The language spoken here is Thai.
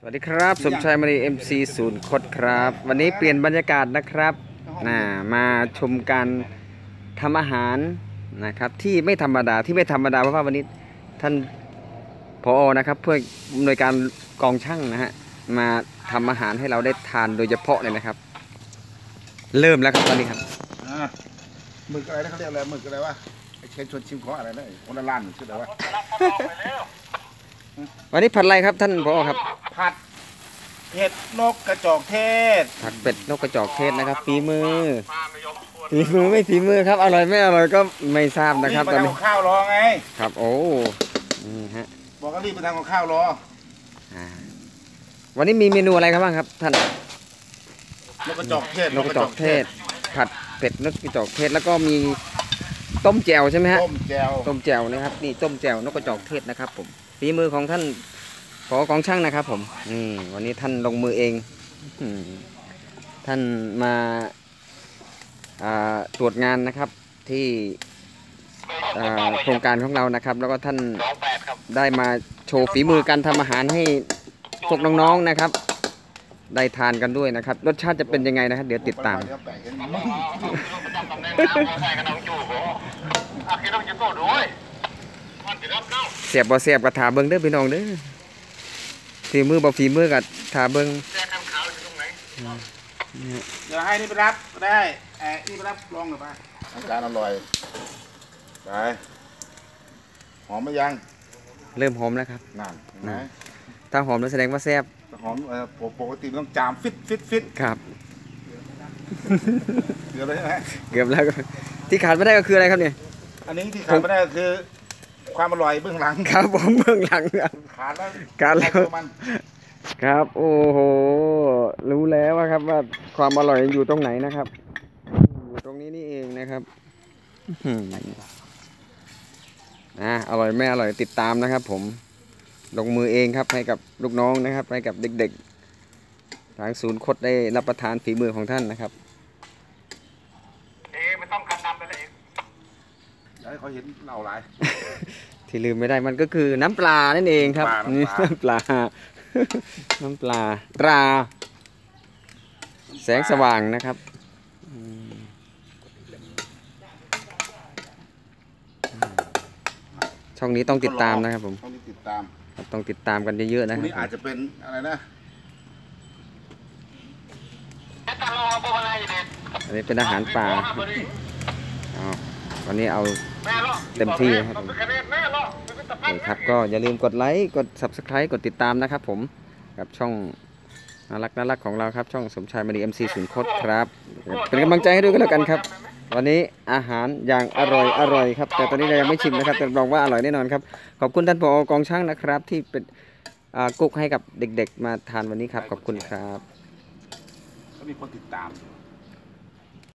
สวัสดีครับ สมชายมณี MC ศูนย์คดครับ วันนี้เปลี่ยนบรรยากาศนะครับน่ามาชมการทำอาหารนะครับที่ไม่ธรรมดาที่ไม่ธรรมดาเพราะว่าวันนี้ท่านพอนะครับเพื่ออำนวยการกองช่างนะฮะมาทำอาหารให้เราได้ทานโดยเฉพาะเลยนะครับ เริ่มแล้วครับตอนนี้ครับอ่าหมึกอะไรนะเขาเรียกอะไรหมึกอะไรวะไอ้เชนชวนชิมของอะไรนะไอ้คนละล้านชื่ออะไรวะวันนี้ผัดอะไรครับท่านพอครับ ผัดเห็ดนกกระจอกเทศผัดเป็ดนกกระจอกเทศนะครับ ฝีมือฝีมือไม่ฝีมือครับอร่อยไม่อร่อยก็ไม่ทราบนะครับรีบตอนไปนี้ทำกับข้าวรอไงครับ โอ้นี่ฮะบอกก็รีบไปทำกับข้าวรออ่าวันนี้มีเมนูอะไรครับบ้างครับ ท่านนกกระจอกเทศนกกระจอกเทศ ผัดเป็ดนกกระจอกเทศแล้วก็มีต้มแจ่วใช่ไหมฮะต้มแจ่วต้มแจ่วนะครับนี่ต้มแจ่วนกกระจอกเทศนะครับ ผมฝีมือของท่าน ผอกองช่างนะครับ ผมนี่วันนี้ท่านลงมือเองอืมท่านมาอ่าตรวจงานนะครับที่อ่าโครงการของเรานะครับ แล้วก็ท่านได้มาโชว์ฝีมือการทำอาหารให้พวกน้องๆนะครับ ได้ทานกันด้วยนะครับ รสชาติจะเป็นยังไงนะครับ เดี๋ยวติดตามเดี๋ยวแปะเห็นเสียบบ่เสียบกับถาเบิงเด้อพี่น้องเด้อ ฝีมือบ่ฝีมือกับถาเบิงเดี๋ยวให้นี่ไปรับก็ได้ไอ้นี่ไปรับลองหรือเปล่าอาจารย์อร่อยไปหอมไหมยัง เริ่มหอมแล้วครับนั่นเห็นไหมถ้าหอมแล้วแสดงว่าแซ่บหอมเอ่อปกติมันต้องจามฟิตฟิตฟิตครับเกือบเลยใช่ไหมเกือบแล้วก็ที่ขาดไม่ได้ก็คืออะไรครับเนี่ยอันนี้ที่ขาดไม่ได้ก็คือ ความอร่อยเบื้องหลังครับผมเบื้องหลังครับขาดแล้วขาดแล้วใครตัวมันครับ โอ้โห รู้แล้วว่าครับว่าความอร่อยอยู่ตรงไหนนะครับ อยู่ตรงนี้นี่เองนะครับอื้อหืออะอร่อยไม่อร่อยติดตามนะครับ ผมลงมือเองครับให้กับลูกน้องนะครับให้กับเด็กๆ ทางศูนย์คดได้รับประทานฝีมือของท่านนะครับ อย่า ให้เขาเห็นเราหลาย ที่ลืมไม่ได้มันก็คือน้ำปลานั่นเองครับ น้ำปลานี่น้ำปลาน้ำปลาน้ำปลาตราแสงสว่างนะครับอืมช่องนี้ต้องติดตามนะครับผม ต้องติดตามครับต้องติดตามกันเยอะๆพนะรุ่งคนี้อารัจบจะเป็นอะไรนะอันนี้เป็นอาหารป่าครับเอาวันนี้เอา เต็มที่นะครับผมโอเคครับก็อย่าลืมกดไลค์กด subscribe กดติดตามนะครับผมกับช่องน่ารักน่ารักของเราครับ ช่องสมชายมณี MC ศูนย์คดครับ เป็นกำลังใจให้ด้วยกันแล้วกันครับ วันนี้อาหารอย่างอร่อยอร่อยครับ แต่ตอนนี้เรายังไม่ชิมนะครับแต่รับรองว่าอร่อยแน่นอนครับ ขอบคุณท่านผอกองช่างนะครับ ที่เป็นอ่ากุ๊กให้กับเด็กๆ มาทานวันนี้ครับ ขอบคุณครับก็มีคนติดตามค